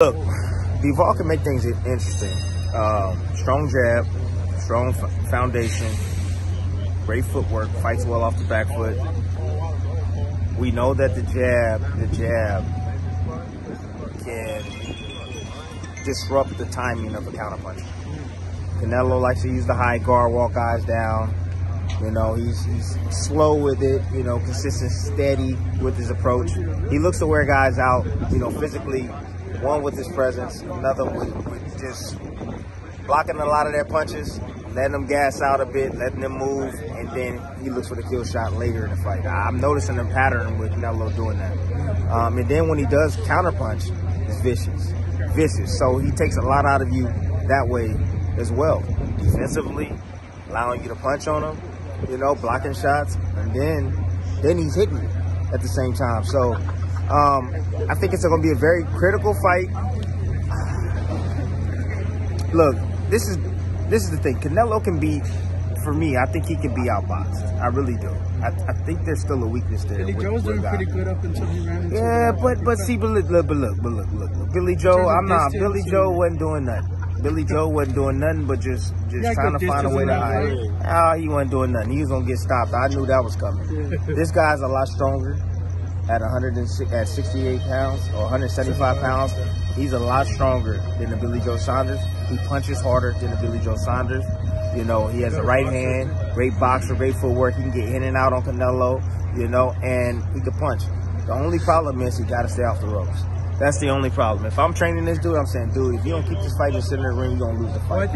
Look, Bivol can make things interesting. Um, strong jab, strong foundation, great footwork, fights well off the back foot. We know that the jab, the jab can disrupt the timing of a counterpunch. Canelo likes to use the high guard, walk eyes down. You know, he's, he's slow with it, you know, consistent, steady with his approach. He looks to wear guys out, you know, physically one with his presence, another with, with just blocking a lot of their punches, letting them gas out a bit, letting them move, and then he looks for the kill shot later in the fight. I'm noticing a pattern with Canelo doing that. Um, and then when he does counterpunch, it's vicious, vicious. So he takes a lot out of you that way as well. Defensively, allowing you to punch on him, you know, blocking shots, and then then he's hitting you at the same time. So um, I think it's going to be a very critical fight. Look, this is this is the thing. Canelo can be, for me, I think he can be outboxed. I really do. I, I think there's still a weakness there. Billy with, Joe's doing pretty good up until he ran into Yeah, but but see, but look, but look, but look, look, look. Billy Joe, I'm not. Billy Joe wasn't doing nothing. Billy Joe wasn't doing nothing but just just trying to find a way to hide. Ah, he wasn't doing nothing. He was gonna get stopped. I knew that was coming. this guy's a lot stronger at 106 at 68 pounds or 175 pounds, he's a lot stronger than the Billy Joe Saunders. He punches harder than the Billy Joe Saunders. You know, he has a right hand, great boxer, great footwork. He can get in and out on Canelo, you know, and he can punch. The only problem is he got to stay off the ropes. That's the only problem. If I'm training this dude, I'm saying, dude, if you don't keep this fight in the ring, you're going to lose the fight.